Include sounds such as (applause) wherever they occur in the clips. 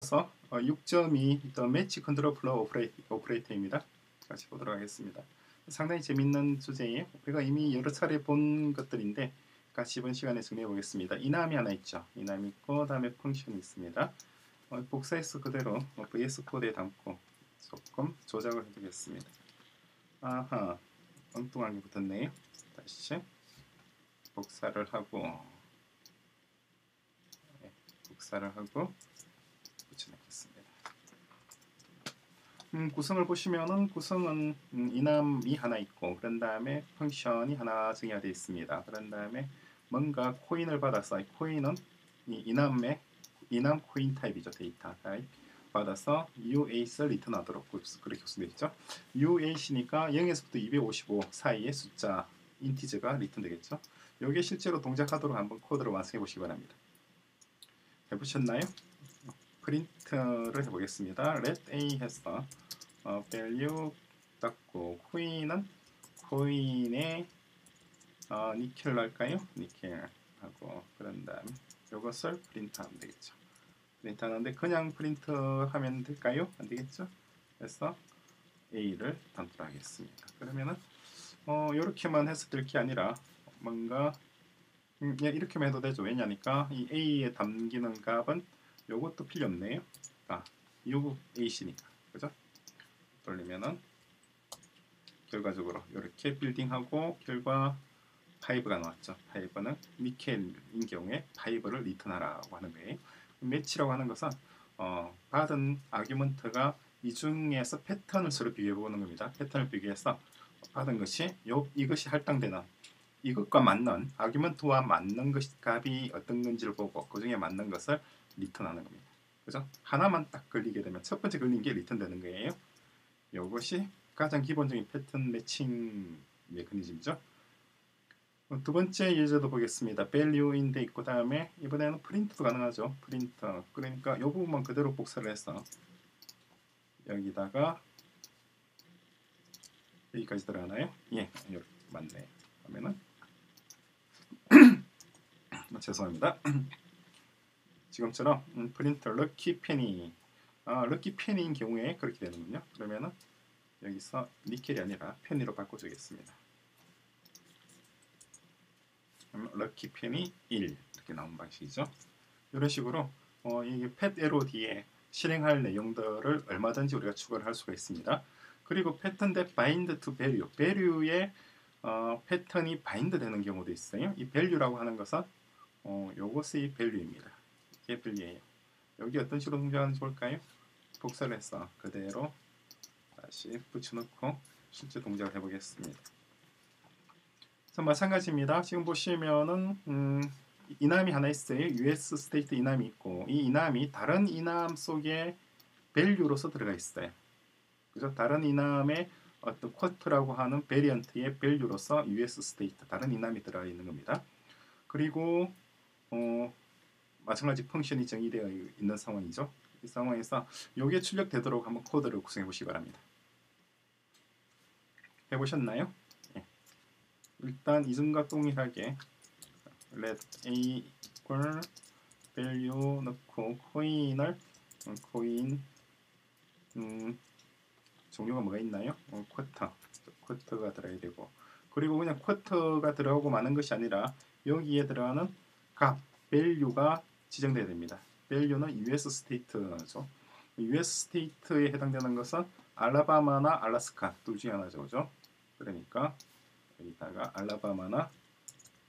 그래서 6.2 The Match Control Flow Operator입니다. 같이 보도록 하겠습니다. 상당히 재밌는 주제예요. 우리가 이미 여러 차례 본 것들인데 같이 이번 시간에 정리해 보겠습니다. 이남이 하나 있죠. 이남이 있고 다음에 펑션이 있습니다. 어, 복사해서 그대로 VS 코드에 담고 조금 조작을 해두겠습니다. 아하, 엉뚱한 게 붙었네요. 다시 복사를 하고 네, 복사를 하고 붙여넣겠습니다. 음, 구성을 보시면은 구성은 음, enum이 하나 있고 그런 다음에 function이 하나 정의되어 있습니다. 그런 다음에 뭔가 코인을 받아서 코인은 이 enum의 enum 코인 타입이죠 데이터 타입 받아서 u8를 return하도록 그렇게 구성되어 있죠. u8니까 0에서부터 255 사이의 숫자 integer가 return되겠죠. 이게 실제로 동작하도록 한번 코드를 완성해 보시기 바랍니다. 해보셨나요? 프린트를 해보겠습니다. let a 해서 어, value 닫고 코인은 코인의 어, 니켈로 할까요? 니켈 하고 그런 다음에 이것을 프린트하면 되겠죠. 프린트하는데 그냥 프린트하면 될까요? 안 되겠죠? 그래서 a를 단수하겠습니다. 그러면은 어, 이렇게만 해서 될 게 아니라 뭔가 음, 그냥 이렇게만 해도 되죠. 왜냐니까 이 a에 담기는 값은 요것도 필요 없네요. 아, u8니까. 그죠? 돌리면은 결과적으로 이렇게 building하고 결과 five가 나왔죠. five는 니켈인 경우에 five를 return하라고 하는 거예요. match라고 하는 것은 어, 받은 argument가 이 중에서 패턴을 서로 비교해 보는 겁니다. 패턴을 비교해서 받은 것이 요 이것이 할당되는 이것과 맞는 argument와 맞는 것 값이 어떤 건지를 보고 그 중에 맞는 것을 return하는 겁니다. 그죠? 하나만 딱 걸리게 되면 첫 번째 걸린 게 return 되는 거예요. 이것이 가장 기본적인 패턴 매칭 메커니즘이죠. 두 번째 예제도 보겠습니다. value인데 있고 다음에 이번에는 프린트도 가능하죠. 프린트. 그러니까 이 부분만 그대로 복사를 해서 여기다가 여기까지 들어가나요? 예, 맞네. 그러면은 (clears throat) 죄송합니다. (clears throat) 지금처럼 음, 프린트 lucky penny 아, lucky penny인 경우에 그렇게 되는군요. 그러면은 여기서 니켈이 아니라 페니로 바꿔주겠습니다. lucky penny 1 이렇게 나온 방식이죠. 이런 식으로 어, 이 fat arrow 뒤에 실행할 내용들을 얼마든지 우리가 추가를 할 수가 있습니다. 그리고 pattern that bind to value value에 어, 패턴이 bind 되는 경우도 있어요. 이 value라고 하는 것은 어, 요것이 value입니다. 이게 value예요. 여기 어떤 식으로 동작하는지 볼까요? 복사를 해서 그대로 다시 붙여놓고 실제 동작을 해보겠습니다. 그래서 마찬가지입니다. 지금 보시면은 음, enum이 하나 있어요. US State enum이 있고 이 enum이 다른 enum 속에 value로서 들어가 있어요. 그죠? 다른 이남의 어떤 쿼트라고 하는 베리언트의 밸류로서 US 스테이트 다른 이남이 들어가 있는 겁니다. 그리고 어, 마찬가지 function이 정의되어 있는 상황이죠. 이 상황에서 이게 출력되도록 한번 코드를 구성해 보시기 바랍니다. 해보셨나요? 예. 일단 이전과 동일하게 let a equal value 넣고 음, 코인 음, 종류가 뭐가 있나요? 어, 쿼터 쿼터가 들어야 되고 그리고 그냥 쿼터가 들어가고 마는 것이 아니라 여기에 들어가는 값 value가 지정돼야 됩니다. value는 US 스테이트죠. US State에 해당되는 것은 알라바마나 알라스카 둘 중에 하나죠. 그죠? 그러니까 여기다가 알라바마나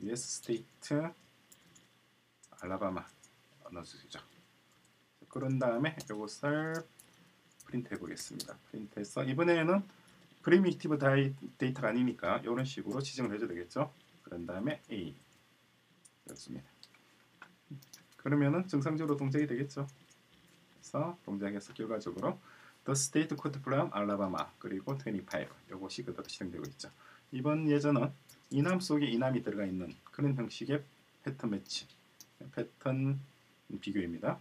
US State 알라바마 넣어주죠. 그런 다음에 이것을 프린트 해보겠습니다. 프린트해서 이번에는 primitive 데이터가 아니니까 이런 식으로 지정을 해줘야 되겠죠. 그런 다음에 A 였습니다. 그러면은 정상적으로 동작이 되겠죠. 그래서 동작에서 결과적으로 The State Code from Alabama 그리고 25 이것이 그대로 실행되고 있죠. 이번 예전은 이남 속에 이남이 들어가 있는 그런 형식의 패턴 매치, 패턴 비교입니다.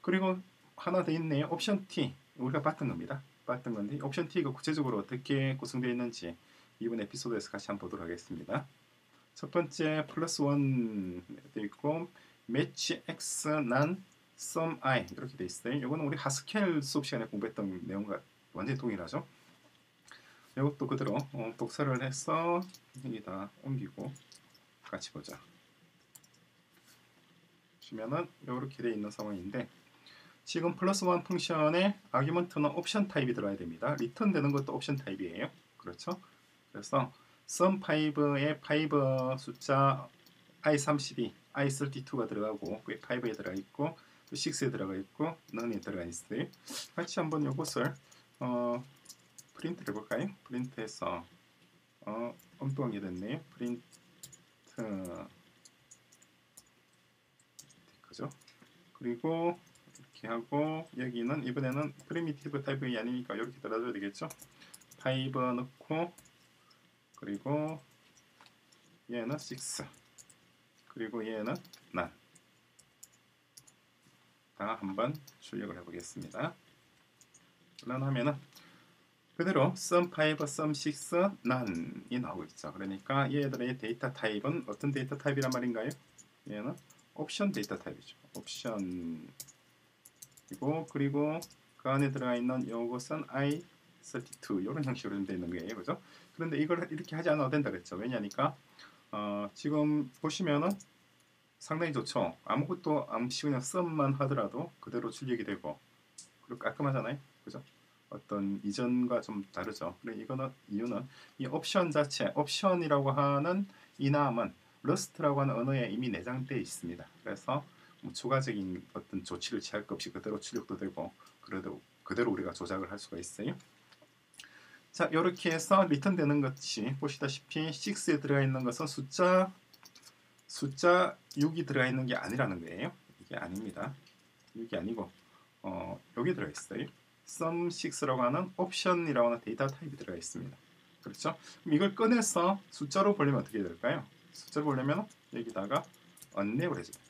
그리고 하나 더 있네요. 옵션 T 우리가 봤던 겁니다. 봤던 건데 옵션 T가 구체적으로 어떻게 구성되어 있는지 이번 에피소드에서 같이 한번 보도록 하겠습니다. 첫 번째 plus one 되어 있고 match x none some i 이렇게 돼 있어요. 이거는 우리 Haskell 수업 시간에 공부했던 내용과 완전히 동일하죠. 이것도 그대로 어, 복사를 해서 여기다 옮기고 같이 보자. 보시면은 이렇게 돼 있는 상황인데 지금 plus one function에 argument는 옵션 타입이 들어야 됩니다. 리턴 되는 것도 옵션 타입이에요. 그렇죠? 그래서 some 5의 5 숫자 i32, i32가 들어가고 그게 5에 들어가 있고 또 6에 들어가 있고 none에 들어가 있어요. 같이 한번 이것을 어, 프린트 해볼까요? 프린트해서 어, 엉뚱하게 됐네요. 프린트 그죠? 그리고 이렇게 하고 여기는 이번에는 primitive 타입이 아니니까 이렇게 달아줘야 되겠죠? five 넣고 그리고 얘는 6 그리고 얘는 none. 다 한번 출력을 해보겠습니다. none 하면은 그대로 some 5, some 6, none이 나오고 있죠. 그러니까 얘들의 데이터 타입은 어떤 데이터 타입이란 말인가요? 얘는 옵션 데이터 타입이죠. 옵션이고 그리고 그 안에 들어가 있는 이것은 i32 이런 형식으로 되어 있는 거예요. 그죠? 그런데 이걸 이렇게 하지 않아도 된다 그랬죠. 왜냐니까 어, 지금 보시면은 상당히 좋죠. 아무것도 암시 그냥 some만 하더라도 그대로 출력이 되고 그리고 깔끔하잖아요. 그죠? 어떤 이전과 좀 다르죠. 그래 이거는 이유는 이 옵션 자체, 옵션이라고 하는 enum은 Rust라고 하는 언어에 이미 내장되어 있습니다. 그래서 뭐 추가적인 어떤 조치를 취할 것 없이 그대로 출력도 되고 그래도 그대로 우리가 조작을 할 수가 있어요. 자, 이렇게 해서 리턴 되는 것이 보시다시피 6에 들어가 있는 것은 숫자 숫자 6이 들어가 있는 게 아니라는 거예요. 이게 아닙니다. 6이 아니고 어, 여기 들어가 있어요. some 6라고 하는 옵션이라고 하는 데이터 타입이 들어가 있습니다. 그렇죠? 그럼 이걸 꺼내서 숫자로 보려면 어떻게 될까요? 숫자로 보려면 여기다가 언랩을 해줘요.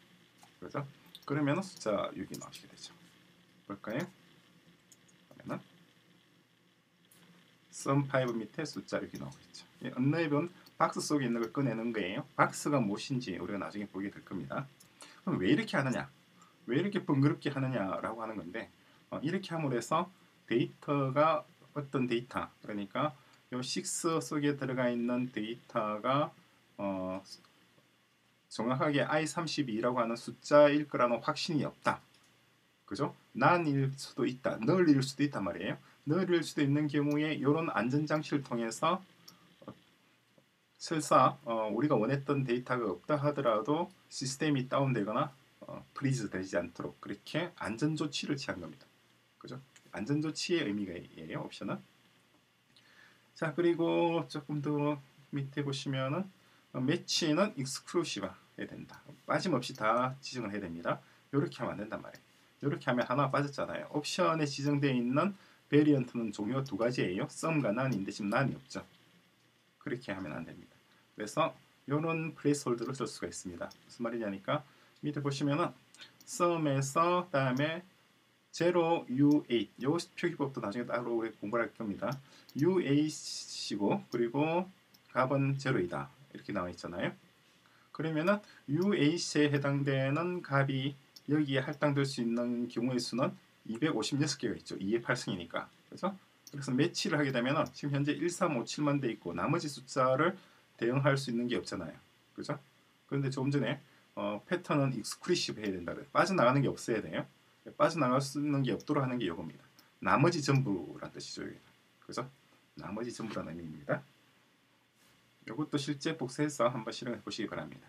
그렇죠? 그러면 숫자 6이 나오시게 되죠. 볼까요? 그러면 sum 5 밑에 숫자 6이 나오고 있죠. 이 언랩은 박스 속에 있는 걸 꺼내는 거예요. 박스가 무엇인지 우리가 나중에 보게 될 겁니다. 그럼 왜 이렇게 하느냐? 왜 이렇게 번거롭게 하느냐라고 하는 건데 어, 이렇게 함으로 해서 데이터가 어떤 데이터 그러니까 요6 속에 들어가 있는 데이터가 어, 정확하게 i32라고 하는 숫자일 거라는 확신이 없다. 그죠? none일 수도 있다. null일 수도 있단 말이에요. null일 수도 있는 경우에 이런 안전장치를 통해서 어, 설사 어, 우리가 원했던 데이터가 없다 하더라도 시스템이 다운되거나 어, freeze 되지 않도록 그렇게 안전 조치를 취한 겁니다. 그죠? 안전 조치의 의미가 예요 옵션은. 자 그리고 조금 더 밑에 보시면은 어, 매치는 익스클루시브 해야 된다. 빠짐없이 다 지정을 해야 됩니다. 이렇게 하면 안 된단 말이에요. 이렇게 하면 하나 빠졌잖아요. 옵션에 지정되어 있는 variant는 종류가 두 가지예요. some과 none인데 지금 none이 없죠. 그렇게 하면 안 됩니다. 그래서 이런 placeholder를 쓸 수가 있습니다. 무슨 말이냐니까 밑에 보시면은 썸에서 다음에 0, U8 요 표기법도 나중에 따로 우리 공부할 겁니다. U8이고 그리고 값은 0이다 이렇게 나와 있잖아요. 그러면은 U8에 해당되는 값이 여기에 할당될 수 있는 경우의 수는 256개가 있죠. 2의 8승이니까. 그래서 그래서 매치를 하게 되면 지금 현재 1357만 돼 있고 나머지 숫자를 대응할 수 있는 게 없잖아요. 그죠? 그런데 조금 전에 어, 패턴은 익스크리시브 해야 된다. 빠져나가는 게 없어야 돼요. 빠져나갈 수 있는 게 없도록 하는 게 이겁니다. 나머지 전부란 뜻이죠. 여기는. 그죠? 나머지 전부라는 의미입니다. 이것도 실제 복사해서 한번 실행해 보시기 바랍니다.